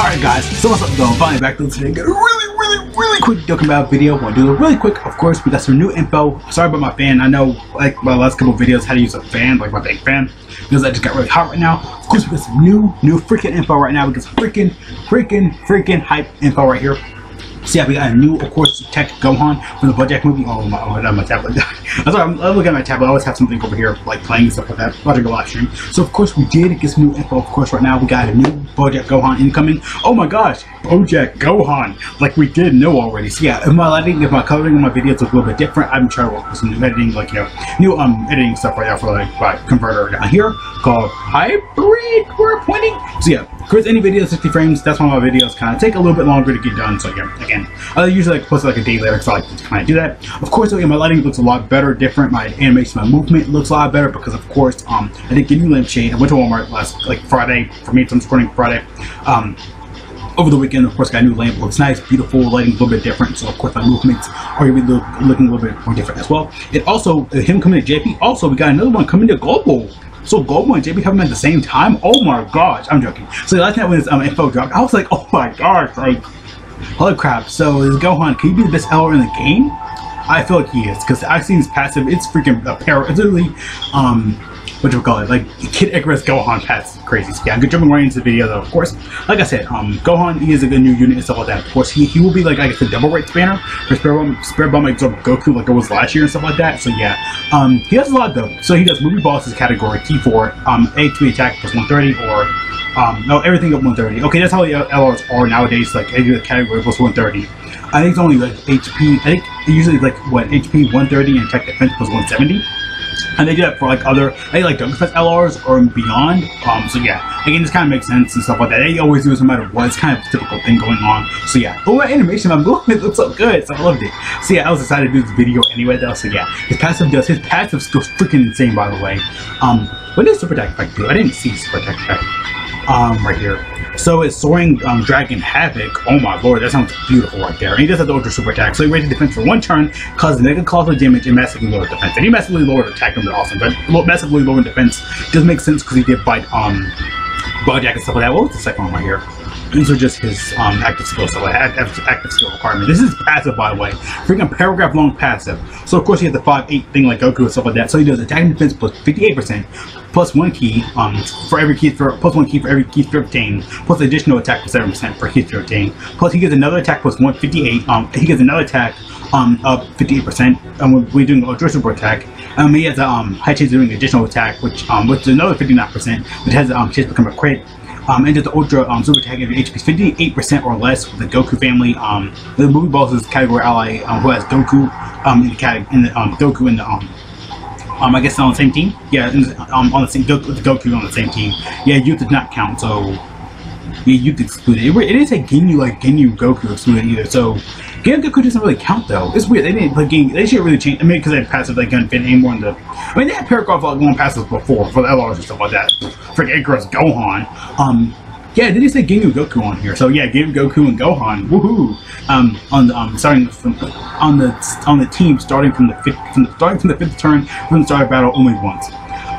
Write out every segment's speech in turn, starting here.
Alright guys, so what's up going? Finally back to today. Got a really, really, really quick Dokkan Battle video. To do it really quick. Of course, we got some new info. Sorry about my fan. I know, like my last couple videos, how to use a fan, like my big fan, because I just got really hot right now. Of course, we got some new, new freaking info right now. We got some freaking, freaking, freaking hype info right here. So yeah, we got a new, of course, Tech Gohan from the Bojack movie. Oh my, oh, my, tablet. I'm sorry, I'm, I'm, looking at my tablet. I always have something over here, like playing and stuff like that. Go live stream. So of course, we did get some new info. Of course, right now we got a new Bojack Gohan incoming. Oh my gosh, Bojack Gohan, like we did know already. So yeah, if my lighting, if my coloring in my videos look a little bit different, I'm trying to work with some new editing, like you know, new um editing stuff right now for like my converter down here called Hybrid. We're pointing. So yeah, of course, any video 60 frames. That's why my videos kind of take a little bit longer to get done. So yeah, again, I usually like post it like a day later, because I like to kind of do that. Of course, yeah, my lighting looks a lot better, different. My animation, my movement looks a lot better because, of course, um, I did get new lampshade. I went to Walmart last like Friday for me. So I'm recording Friday. Um, over the weekend, of course, got a new lamp. Looks nice, beautiful, lighting a little bit different. So, of course, my movements are going to be look, looking a little bit more different as well. It also, him coming to JP, also, we got another one coming to Global. So Global and JP coming at the same time? Oh my gosh, I'm joking. So last night when this um, info dropped, I was like, oh my gosh, like, holy crap. So is Gohan, can he be the best LR in the game? I feel like he is, because I've seen his passive, it's freaking a pair, it's literally, um, what do we call it? Like Kid Icarus Gohan Pets crazy. So yeah, good jumping right into the video though. Of course, like I said, um, Gohan he is a good new unit and stuff like that. Of course, he, he will be like I guess a double rate spanner for Spirit Bomb, Spirit Bomb absorb Goku like it was last year and stuff like that. So yeah, um, he does a lot though. So he does movie bosses category T4, um, A2 attack plus 130 or um, no everything up 130. Okay, that's how the LRs are nowadays. Like every category plus 130. I think it's only like HP. I think usually like what HP 130 and Tech Defense plus 170 and they do that for like other they like Dokkan Fest LRs or beyond. Um, so yeah, again, this kind of makes sense and stuff like that. They always do this no matter what. It's kind of a typical thing going on. So yeah, but my animation, my movement looks so good, so I loved it. So yeah, I was excited to do this video anyway though. So yeah, his passive does his passive skills freaking insane by the way. Um, what is Super Attack Effect do? I didn't see Super Attack Effect. Um, right here. So it's Soaring um, Dragon Havoc. Oh my lord, that sounds beautiful right there. And he does have the Ultra Super Attack. So he raises defense for one turn, causes negative colossal damage, and massively lower defense. And he massively lowered attack comes awesome, but massively lower defense does make sense because he did fight um, Bojack and stuff like that. What was the second one right here? These are just his um, active skills, so active, active skill requirement. This is passive, by the way. Freaking paragraph long passive. So of course he has the 5-8 thing like Goku and stuff like that. So he does attack and defense plus 58%, plus one key um, for every key for plus one key for every key through obtained, plus additional attack for seven percent for key through obtained. Plus he gets another attack plus one fifty eight. Um, he gets another attack um up fifty eight percent. Um, when we're doing a super attack. Um, he has a um high chance of doing additional attack, which um which is another fifty nine percent, which has um chance to become a crit. Um, and the Ultra um, Super Attack if HP is 58% or less with the Goku family. Um, the movie boss is category ally um, who has Goku um, in the category in the um, Goku in the um, um, I guess on the same team. Yeah, um, on the same Goku, Goku on the same team. Yeah, youth does not count, so yeah, youth excluded. It, it didn't say Ginyu like Ginyu Goku excluded either. So Ginyu Goku doesn't really count though. It's weird. They didn't play Ginyu. They should really change. I mean, because they had passive, like fit anymore in the. I mean, they had paragraph like one passes before for the LRs and stuff like that. For Icarus Gohan. Um, yeah, did you say Ginyu Goku on here? So yeah, Ginyu Goku and Gohan, woohoo! Um, on the um, starting from on the on the team starting from the fifth from the starting from the fifth turn from the start of battle only once.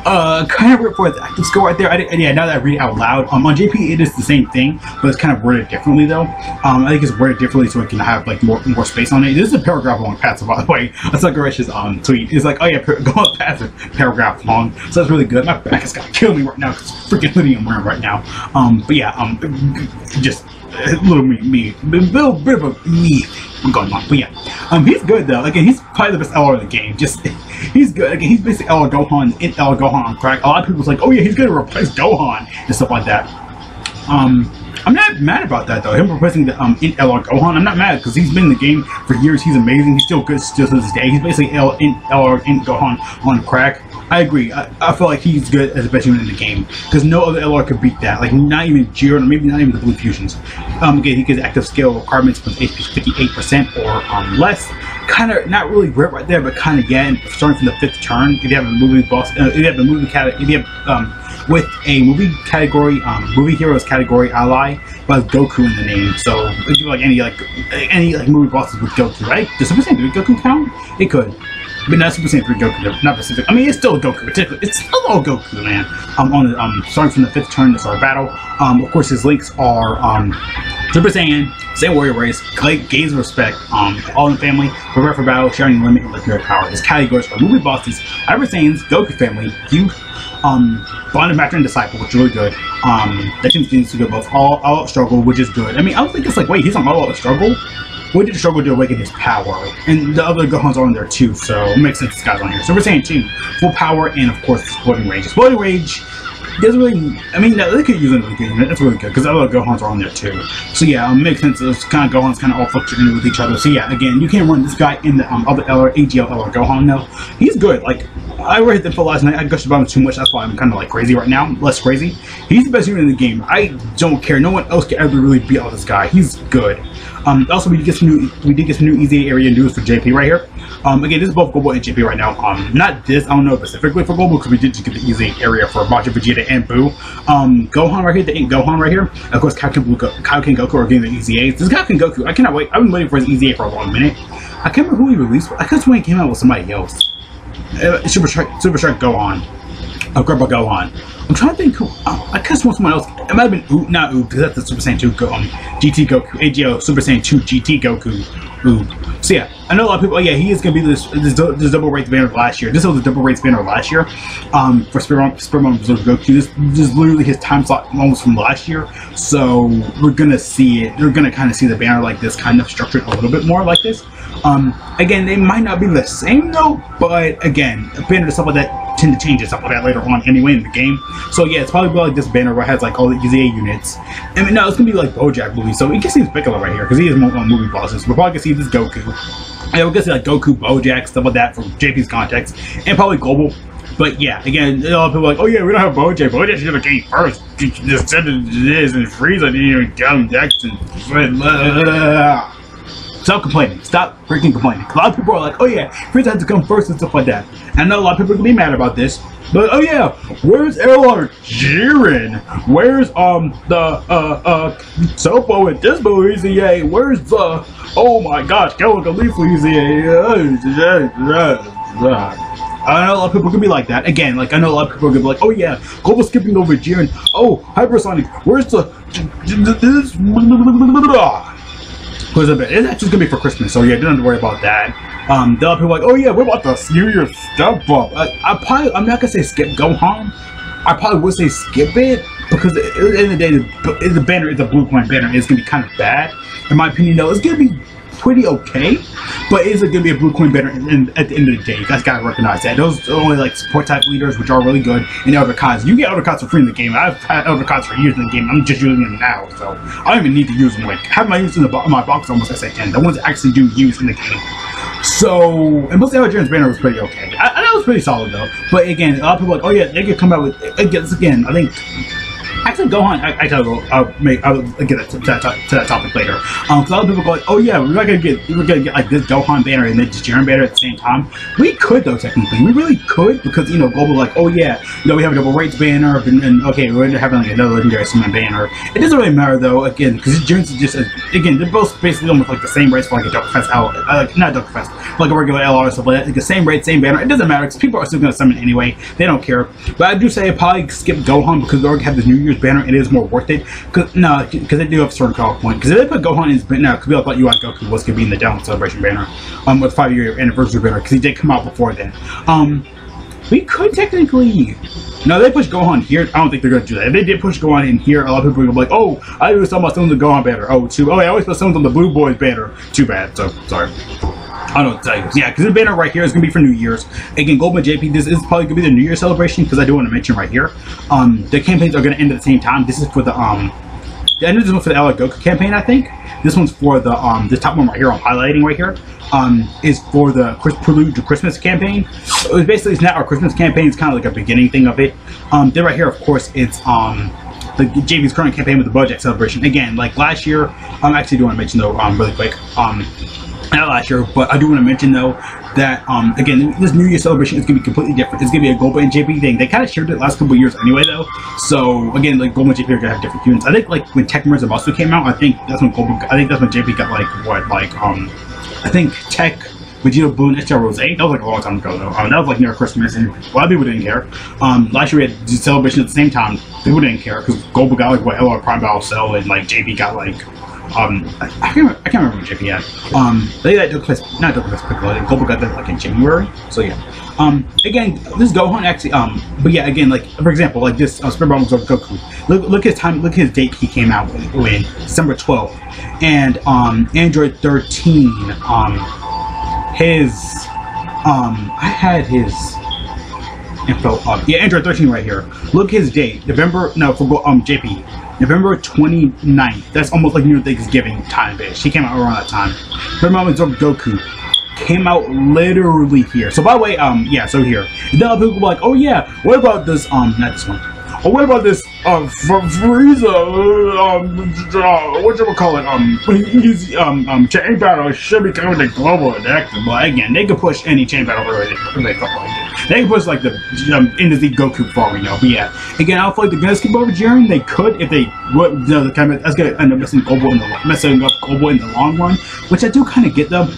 Uh, kind of word for the active skill right there. I did, yeah, now that I read it out loud, um, on JP it is the same thing, but it's kind of worded differently though. Um, I think it's worded differently so it can have like more more space on it. This is a paragraph long passive, by the way. That's saw Garish's um tweet. It's like, oh yeah, go on passive paragraph long, so that's really good. My back is gonna kill me right now because it's freaking hoodie I'm wearing right now. Um, but yeah, um, just a little me, me, a little bit of a me going on. But yeah, um, he's good though. Again, he's probably the best LR in the game. Just he's good. Again, he's basically LR Gohan in LR Gohan on crack. A lot of people's like, oh yeah, he's gonna replace Gohan and stuff like that. Um, I'm not mad about that though. Him replacing the um in LR Gohan, I'm not mad because he's been in the game for years. He's amazing. He's still good still to this day. He's basically L in LR in Gohan on crack. I agree. I, I feel like he's good as the best unit in the game because no other LR could beat that. Like not even Jiren, maybe not even the Blue Fusions. Um, again, he gets active skill requirements with HP 58% or um, less. Kind of not really great right there, but kind of again starting from the fifth turn. If you have a movie boss, uh, if you have a movie cat, if you have um, with a movie category, um, movie heroes category ally, but Goku in the name. So if you like any like any like movie bosses with Goku, right? Does Super Saiyan 3 Goku count? It could. but not Super Saiyan 3 Goku, not Pacific. I mean, it's still Goku, particularly. It's still all Goku, man. Um, on the, um, starting from the fifth turn, this our battle. Um, of course, his links are, um, Super Saiyan, Saiyan Warrior Race, of Respect, um, All in Family, Prepare for Battle, Sharing Limit, and Legendary Power. His categories are Movie Bosses, Hyper Saiyans, Goku Family, Youth, um, Bond Master and Disciple, which is really good. Um, that seems to go both All, all Struggle, which is good. I mean, I don't think it's like, wait, he's on All Out Struggle? What did struggle to awaken his power? And the other Gohans are on there too, so it makes sense this guy's on here. So we're saying two, full power and of course exploding rage. Exploding rage doesn't really. I mean, they could use it in the game. That's really good because other Gohans are on there too. So yeah, it makes sense. Those kind of Gohans kind of all fluctuating with each other. So yeah, again, you can't run this guy in the um, other LR, AGL LR Gohan though. He's good. Like I read the for last night. I gushed about him too much. That's why I'm kind of like crazy right now. Less crazy. He's the best unit in the game. I don't care. No one else can ever really beat out this guy. He's good. Um, also, we did get some new we did get some new EZA news for JP right here. Um, again, this is both global and JP right now. Um, not this, I don't know specifically for global because we did just get the EZA for Majin Vegeta and Boo. Um, Gohan right here, the ain't Gohan right here. Of course, Kaioken, Blue, Kaioken Goku are getting the easy A's. This Kaioken Goku, I cannot wait. I've been waiting for his easy A for a long minute. I can't remember who he released. I guess when he came out with somebody else. Uh, Super Shark, Super Shark Gohan. Oh, Grandpa Gohan. I'm trying to think who. Oh, I guess want someone else. It might have been Ooh, not Ooh, because that's the Super Saiyan 2 Go, um, GT Goku. AGO Super Saiyan 2 GT Goku. Ooh. So yeah, I know a lot of people. Oh yeah, he is gonna be this this, this double rates banner last year. This was the double rates banner last year. Um, for Spirit Spirit Goku. This, this is literally his time slot almost from last year. So we're gonna see it. We're gonna kind of see the banner like this, kind of structured a little bit more like this. Um, again, they might not be the same though, but again, a banner and stuff like that tend to change stuff like that later on anyway in the game. So yeah, it's probably like this banner where it has like all the EZA units. I mean, no, it's gonna be like Bojack movie, so we can see Piccolo right here because he is one of movie bosses. We're probably gonna see this Goku. Yeah, we're gonna see like Goku, Bojack, stuff like that from JP's context, and probably Global. But yeah, again, a lot of people are like, oh yeah, we don't have Bojack. Bojack should have came first. Just said it is, and Frieza didn't even come next, and Stop complaining. Stop freaking complaining. A lot of people are like, oh yeah, Frieza had to come first and stuff like that. And I know a lot of people are gonna be mad about this. But oh yeah, where's LR Jiren? Where's um the uh uh Sopo and Dyspo EZA? Where's the oh my gosh, Galaga Leaf EZA? I know a lot of people are be like that. Again, like I know a lot of people are gonna be like, oh yeah, global skipping over Jiren. Oh, Hypersonic, where's the this because it's actually gonna be for Christmas, so yeah, don't have to worry about that. Um, the other people like, oh yeah, we're about New Year's step up. I, probably, I'm not gonna say skip Gohan. I probably would say skip it because at the end of the day, the, the banner is a blue point banner. It's gonna be kind of bad, in my opinion. Though it's gonna be pretty okay, but is it going to be a blue coin better in, at the end of the day? You guys got to recognize that. Those are only like support type leaders, which are really good, and Elder Cards. You get Elder Cards for free in the game. I've had Elder Cards for years in the game. I'm just using them now, so I don't even need to use them. Like, have my use in the bo my box almost SA10. The ones I actually do use in the game. So, and most of Elder banner was pretty okay. I, I, that was pretty solid though. But again, a lot of people are like, oh yeah, they could come out with, again, I think Actually, Gohan, I, I tell you, I'll make, I'll get to, that, to that topic later. Um, because of people go, like, oh yeah, we're not gonna get, we're gonna get like this Gohan banner and then this Jiren banner at the same time. We could though, technically, we really could because you know, Global like, oh yeah, you know, we have a double rates banner and, and okay, we're having like another legendary summon banner. It doesn't really matter though, again, because Jiren's just a, again, they're both basically almost like the same race for like a Dark Fest out, uh, like not Dark Fest, like a regular LR stuff like that. Like the same rate, same banner. It doesn't matter because people are still gonna summon anyway. They don't care. But I do say I probably skip Gohan because they already have this New Banner. It is more worth it. Cause no, because they do have a certain call point. Because if they put Gohan in his banner, could be like what UI Goku was gonna be in the Down Celebration banner, um, with five year anniversary banner, because he did come out before then. Um, we could technically. No, they push Gohan here. I don't think they're gonna do that. If they did push Gohan in here, a lot of people would be like, "Oh, I always thought about some of the Gohan banner. Oh, too. Oh, I always put some on the Blue Boys banner. Too bad. So sorry." I don't tell you. Yeah, because the banner right here is gonna be for New Year's. Again, Goldman JP, this is probably gonna be the New Year celebration because I do want to mention right here. Um, the campaigns are gonna end at the same time. This is for the um, the end of this one for the LA Goku campaign, I think. This one's for the um, this top one right here. I'm highlighting right here. Um, is for the Chris Prelude to Christmas campaign. So it's basically it's not our Christmas campaign. It's kind of like a beginning thing of it. Um, then right here, of course, it's um the JP's current campaign with the Bojack celebration. Again, like last year, I'm actually doing a mention though, um, really quick. Um, not last year, but I do want to mention though that um again this New Year celebration is gonna be completely different. It's gonna be a Goldman and JP thing. They kind of shared it last couple years anyway though. So again, like Goldman and JP are gonna have different units. I think like when Tech also came out, I think that's when Goldman. I think that's when JP got like what like um I think Tech Vegeta Blue and STR Rose. That was like a long time ago though. Um, that was like near Christmas, and a lot of people didn't care. Um, last year we had the Celebration at the same time. People didn't care because Goldberg got like what LR Prime Battle Cell, and like JP got like um, I, I can't I can't remember what JP had. Um, they that took place not took place Piccolo. Goldberg got that like in January. So yeah. Um, again, this Gohan actually, um, but yeah, again, like for example, like this uh, Spirit Bomb of Goku. Look, look his time, look his date he came out with, with December 12th, and um, Android 13, um, his, um, I had his info up. Yeah, Android 13 right here. Look his date, November, no, for um JP, November 29th. That's almost like New Thanksgiving time bitch. He came out around that time. Spirit Bomb of Goku came out literally here. So by the way, um, yeah, so here. Now people were like, oh yeah, what about this, um, not this one. Oh, what about this, um, from Frieza, um, uh, you call it, um, he's, um, um, chain battle should be coming to global adaptive, but again, they could push any chain battle for they, they like They can push, like, the, um, into the Goku form, you know, but yeah. Again, I feel like they're gonna over Jiren, they could if they, would, you know, the kind of, that's gonna end up missing global in the, messing up global in the long run, which I do kind of get them.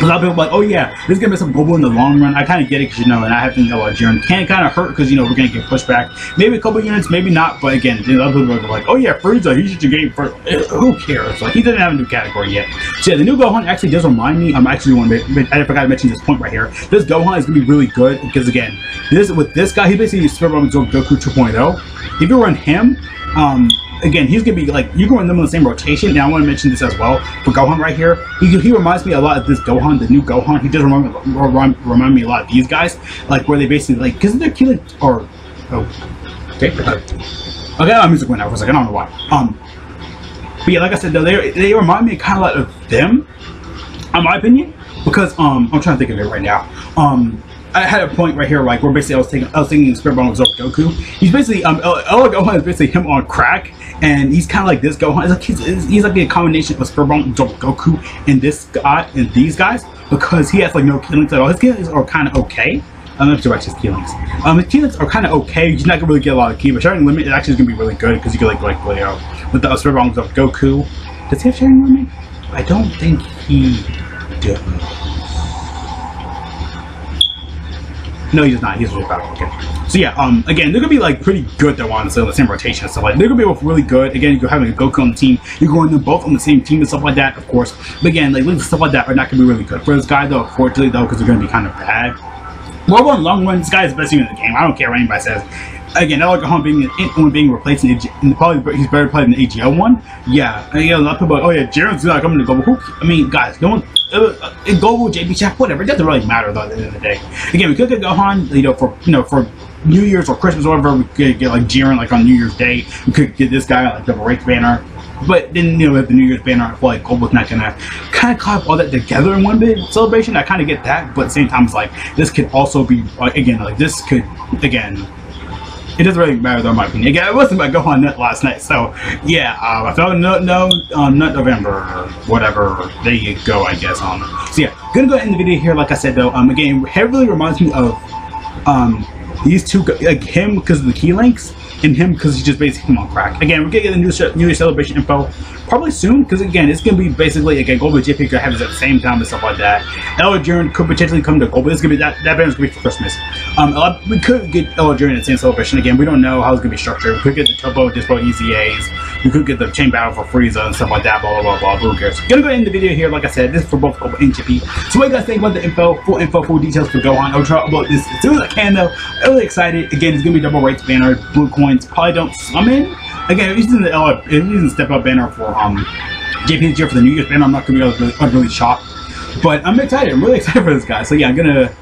A lot of people like, oh yeah, this is gonna be some global in the long run. I kind of get it because you know, and I have to know what Jiren can kind of hurt because you know we're gonna get pushed back. Maybe a couple units, maybe not. But again, you know, other people are like, oh yeah, Frieza, he should get first. Who cares? Like he doesn't have a new category yet. So yeah, the new Gohan actually does remind me. I'm actually one. I forgot to mention this point right here. This Gohan is gonna be really good because again, this with this guy, he basically Super Goku 2.0. If you run him, um, again, he's gonna be like you're going them in the same rotation. Now I want to mention this as well for Gohan right here. He, he reminds me a lot of this Gohan, the new Gohan. He does remind, remind, remind me a lot of these guys, like where they basically like because they're killing or oh okay okay my music went out for a second. I don't know why. Um, but yeah, like I said though, they they remind me kind of like of them, in my opinion, because um I'm trying to think of it right now. Um, I had a point right here, like where basically I was taking, I was thinking Spirit Bomb of Goku. He's basically um, El Gohan is basically him on crack, and he's kind of like this Gohan. He's like he's, he's like a combination of Spirit Bomb Goku and this guy and these guys because he has like no killings at all. His killings are kind of okay. Not sure about his killings. Um, his killings are kind of okay. He's not gonna really get a lot of ki, but sharing limit is actually gonna be really good because you can like like you know with the Spirit Bombs of Goku. Does he have sharing limit? I don't think he does. No, he's not. He's really bad. Okay. So yeah, um, again, they're gonna be like pretty good though on the same rotation and stuff like. They're gonna be both really good. Again, you're having a Goku on the team. You're going them both on the same team and stuff like that, of course. But again, like stuff like that are not gonna be really good for this guy though. Unfortunately though, because they're gonna be kind of bad. Well, one long run, this guy is the best unit in the game. I don't care what anybody says again, El Gohan being one being replaced in, in probably he's better played in the AGL one. Yeah, and, yeah, a lot of people are oh yeah, Jiren's not coming to global. Who, I mean, guys, no one. Uh, in global JP chat, whatever. It doesn't really matter though. At the end of the day, again, we could get Gohan, you know, for you know for New Year's or Christmas or whatever. We could get like Jiren like on New Year's Day. We could get this guy like double race banner. But then you know with the New Year's banner, I feel like Global's not gonna kind of clap all that together in one big celebration. I kind of get that, but at the same time, it's like this could also be again like this could again it doesn't really matter though, in my opinion. Again, it wasn't my Gohan Nut last night, so yeah, um, I felt no, no, um, Nut November whatever. There you go, I guess. On um, so yeah, gonna go end the video here. Like I said though, um, again, heavily reminds me of um these two, like him because of the key links and him because he's just basically on crack. Again, we're gonna get the new, New Year celebration info probably soon because again, it's gonna be basically again Global JP could have at the same time and stuff like that. Ella could potentially come to Global. It's gonna be that that banner's gonna be for Christmas. Um, we could get Ella at the same celebration again. We don't know how it's gonna be structured. We could get the Turbo Dyspo EZAs. We could get the Chain Battle for Frieza and stuff like that. Blah blah blah blah. Who cares? Gonna go end the video here. Like I said, this is for both Global and JP. So what you guys think about the info? Full info, full details for Gohan. I'll try about this as soon as I can though. I'm really excited. Again, it's gonna be double rates banner. Blue coins probably don't summon. Again, using the L, using step up banner for um JP here for the New Year's banner. I'm not gonna be to really shocked. But I'm excited. I'm really excited for this guy. So yeah, I'm gonna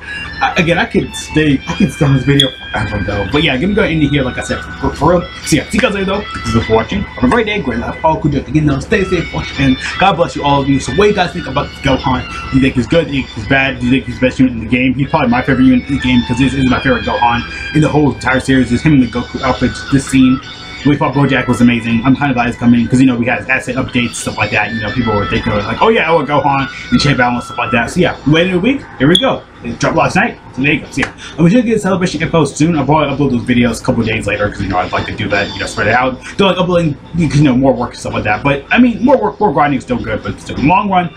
again. I could stay. I could stay on this video forever though. But yeah, I'm gonna go into here like I said for, for real. So yeah, see you guys later though. Thank you for watching. Have a great day. Great life. All cool. Again though, stay safe. Watch and God bless you all of you. So what do you guys think about this Gohan? Do you think he's good? Do you think he's bad? Do you think he's the best unit in the game? He's probably my favorite unit in the game because this is my favorite Gohan in the whole entire series. Is him in the Goku outfit. This scene we thought Bojack was amazing. I'm kind of glad he's coming because you know we had asset updates stuff like that. You know people were thinking like, oh yeah, oh, I will go on and Chain and stuff like that. So yeah, wait a week. Here we go. It dropped last night. So there you go. So yeah, I'm gonna get a celebration info soon. I'll probably upload those videos a couple days later because you know I'd like to do that. You know, spread it out. Don't like uploading you know more work and stuff like that. But I mean, more work, more grinding is still good. But still, in the long run,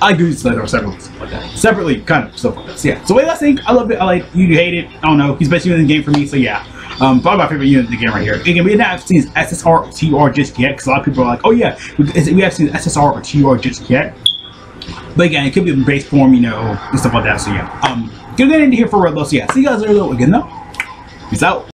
I do use Slither separately, stuff like that. Separately, kind of stuff like that. So yeah. So do you think? I love it. I like you hate it. I don't know. He's unit in the game for me. So yeah. Um, probably my favorite unit in the game right here. Again, we haven't seen SSR or TR just yet, because a lot of people are like, oh yeah, we haven't seen SSR or TR just yet. But again, it could be in base form, you know, and stuff like that. So yeah. Um, gonna get into here for a real though. So yeah, see you guys later though again though. Peace out.